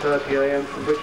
1.30 a.m. from Brixton.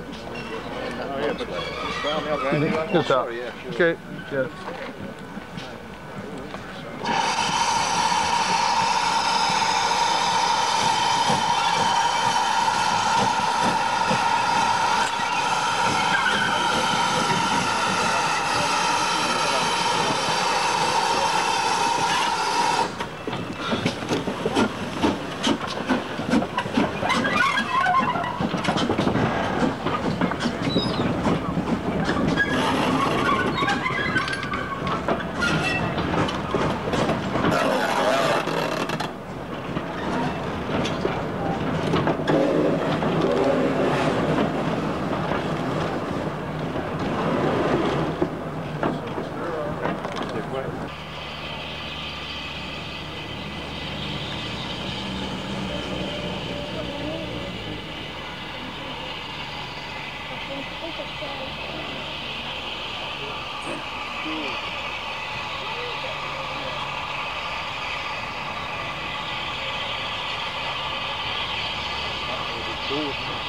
Oh, yeah, but, right? sorry, yeah, sure. Okay, yeah. Gordon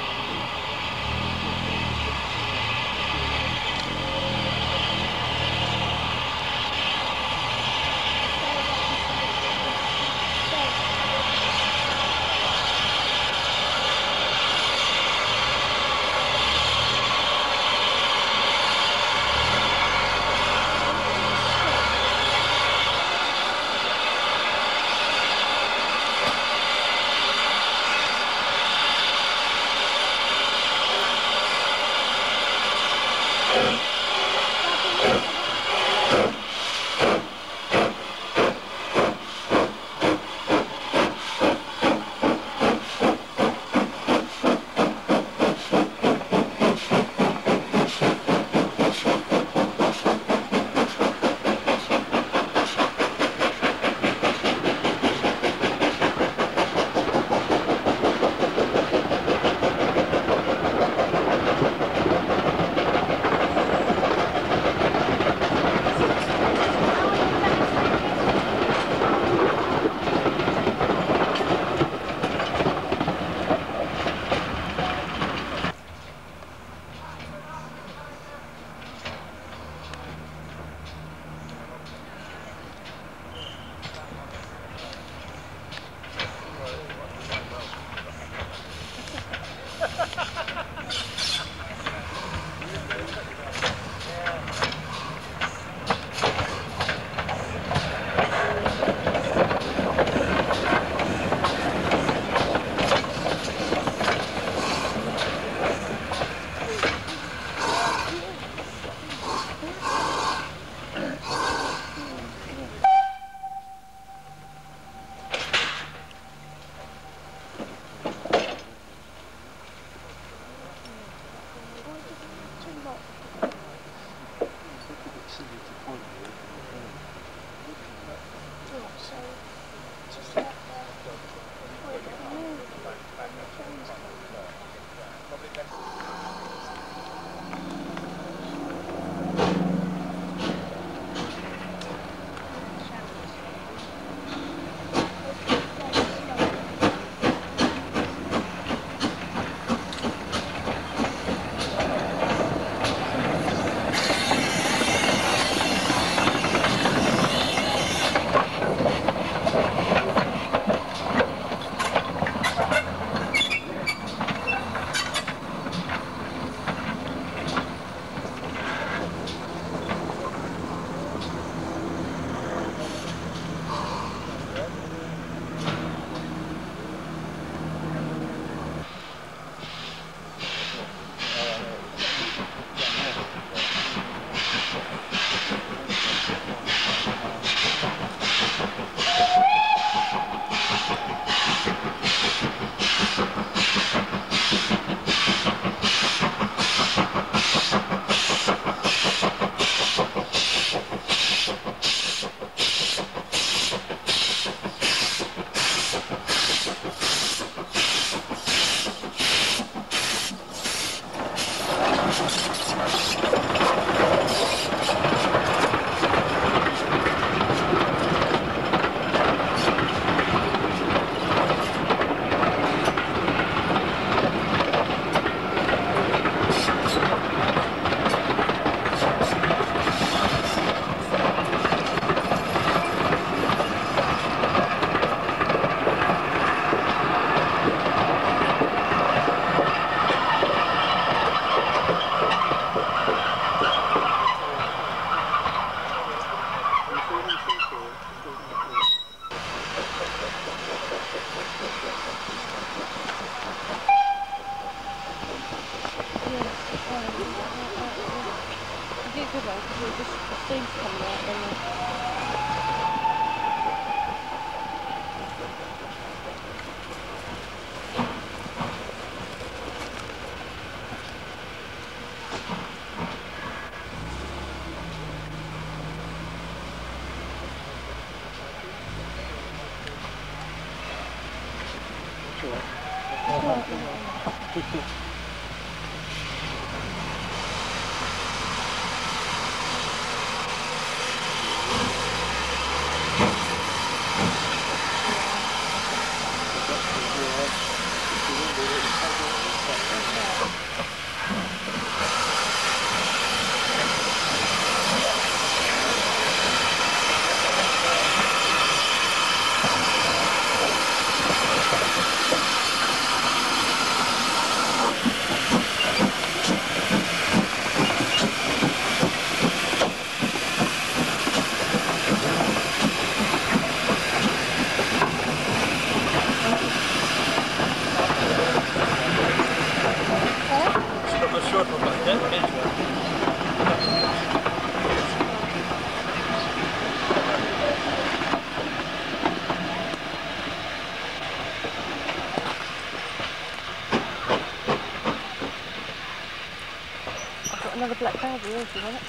这是什么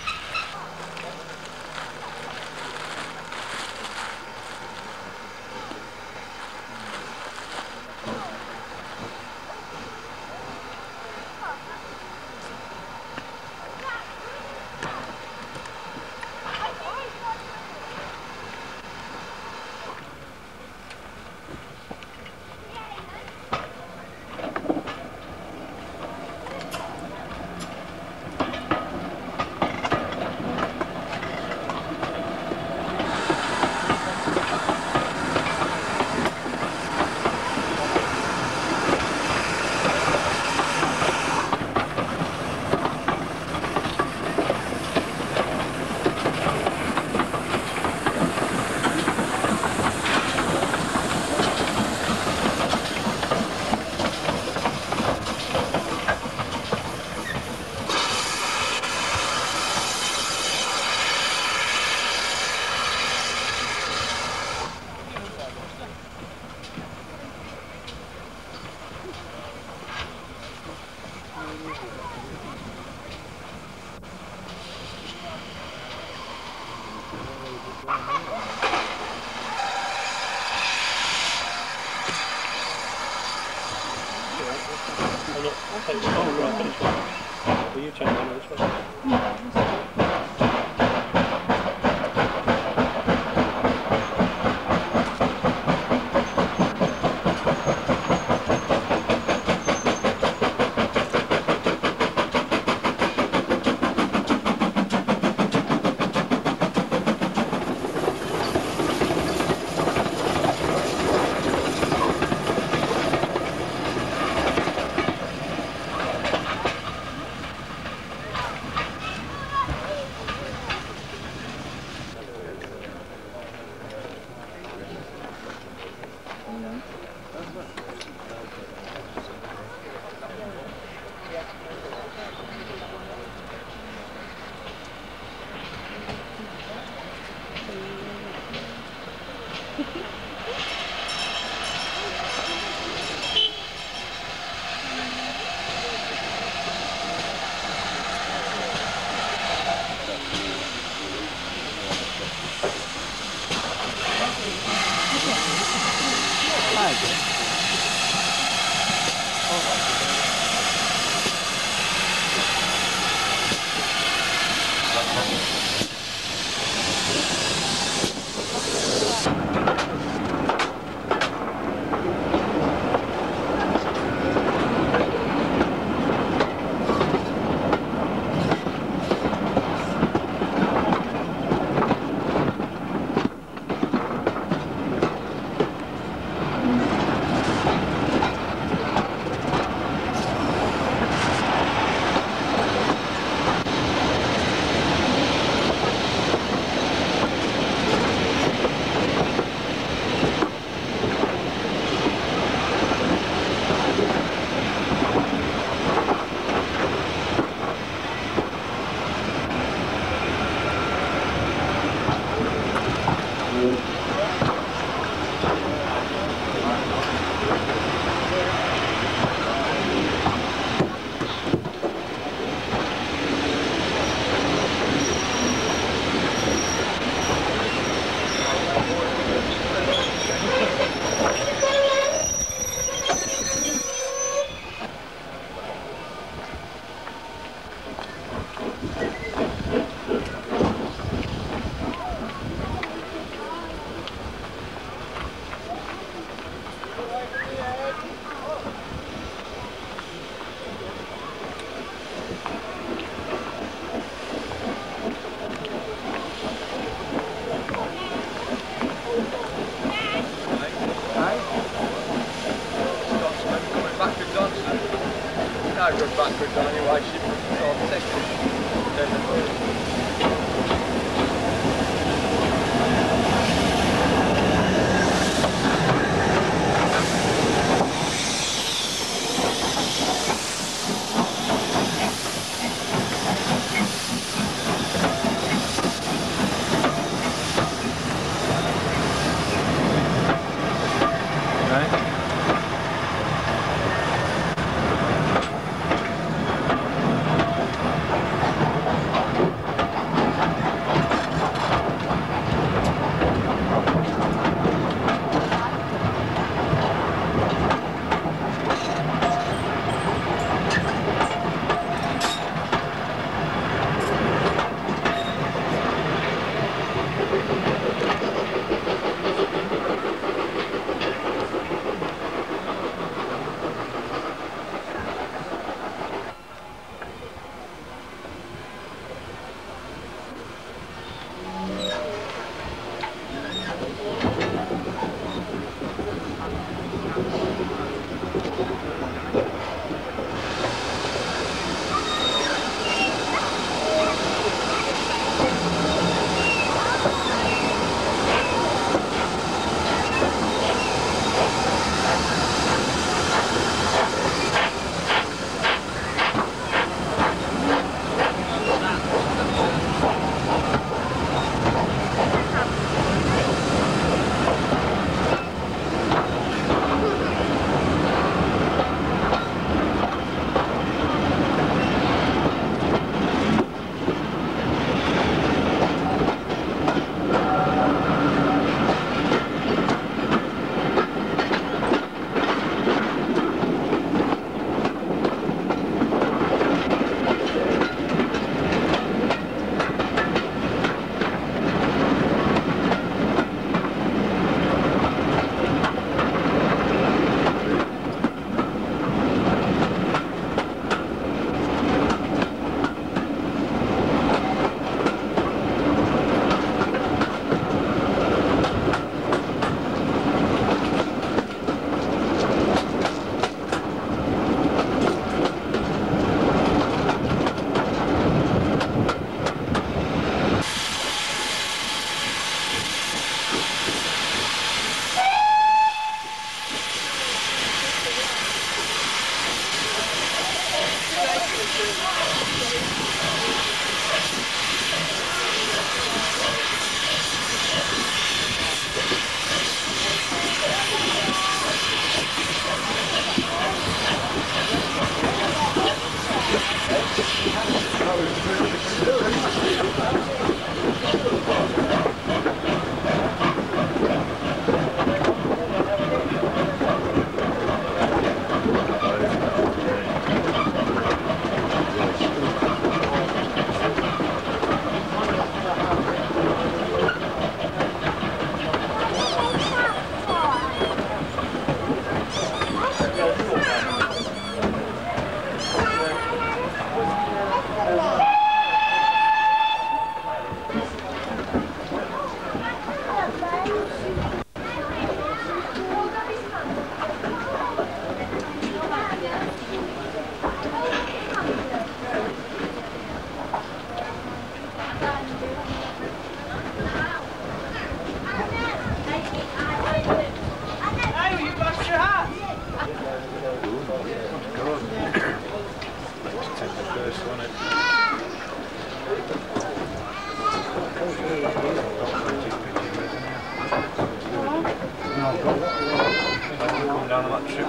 down on that trip.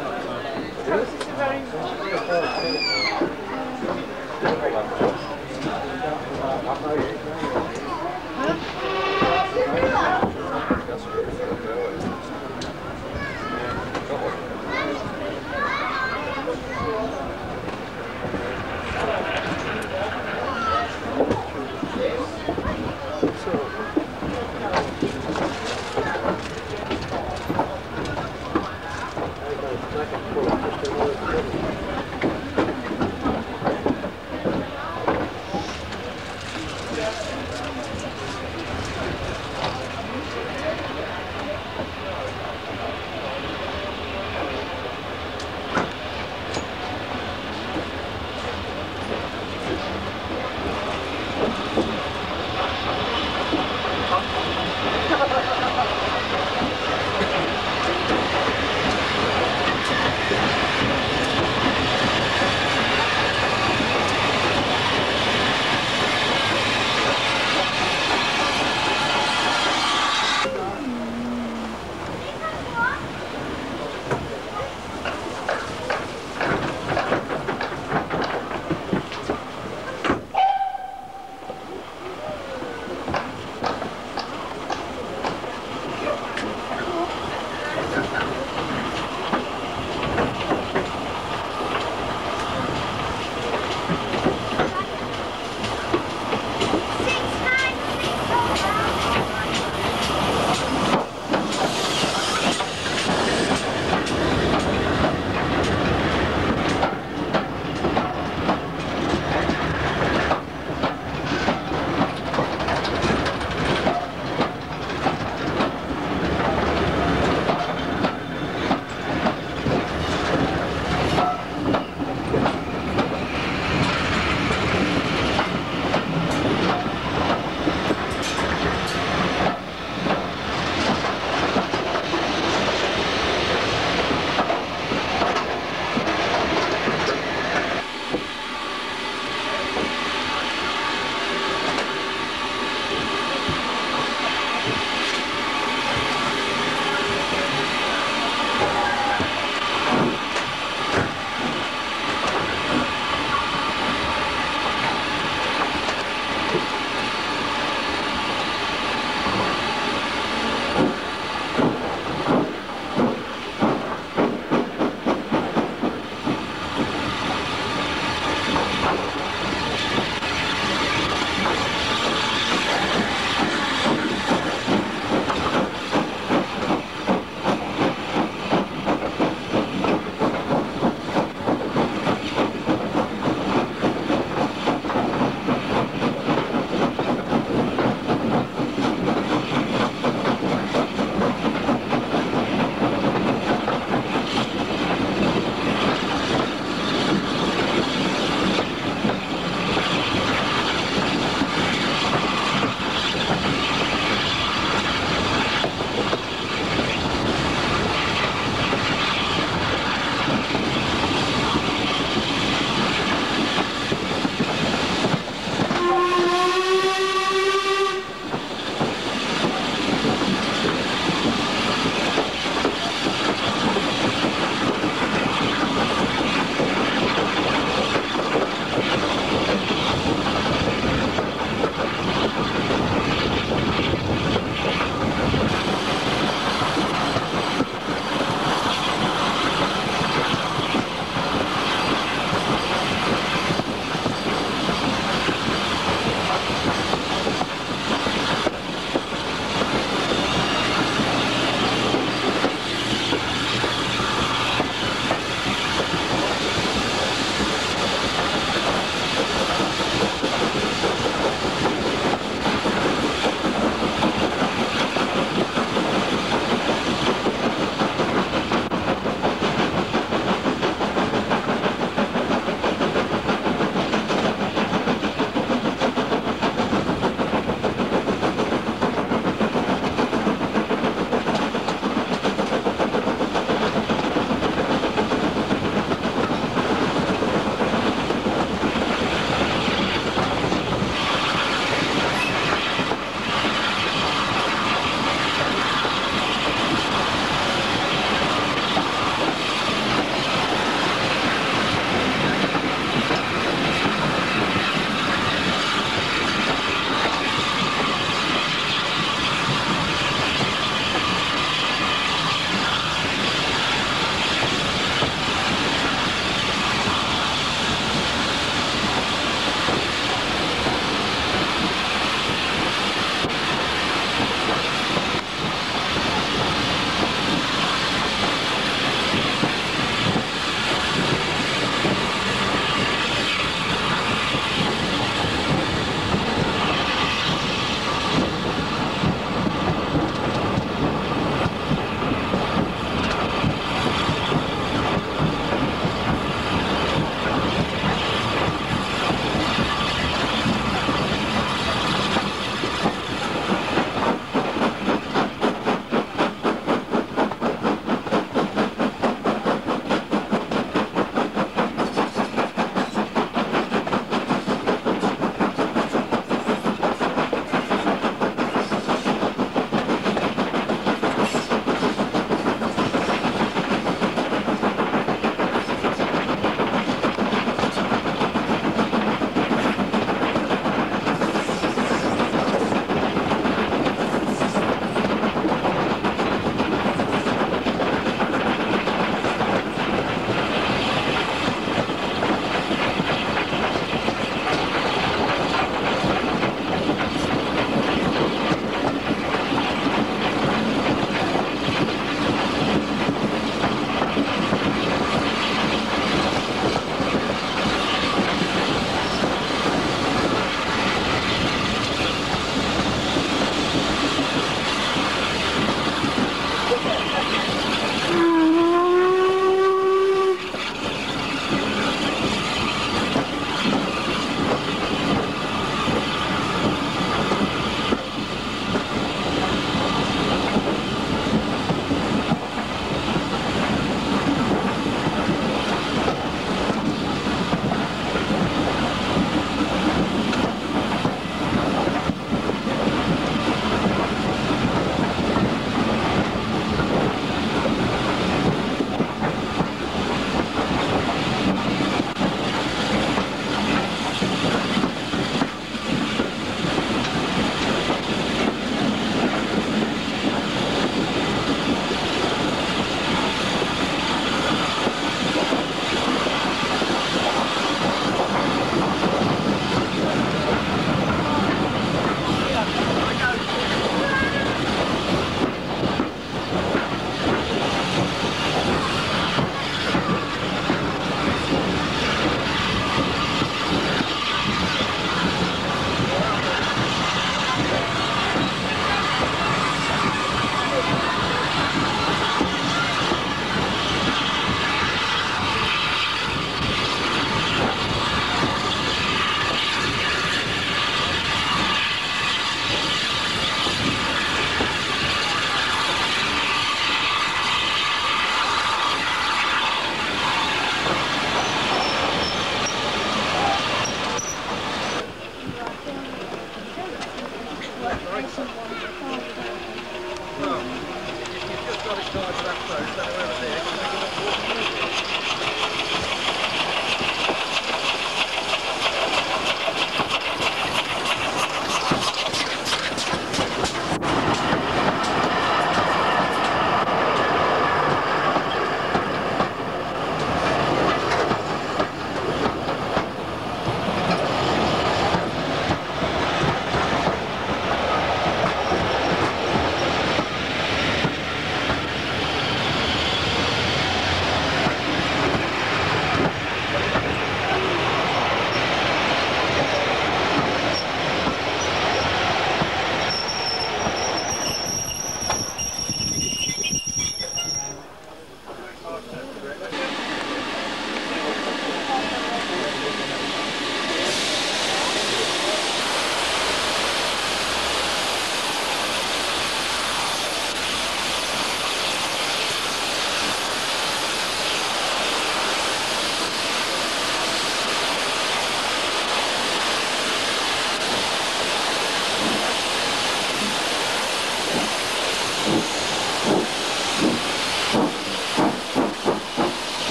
That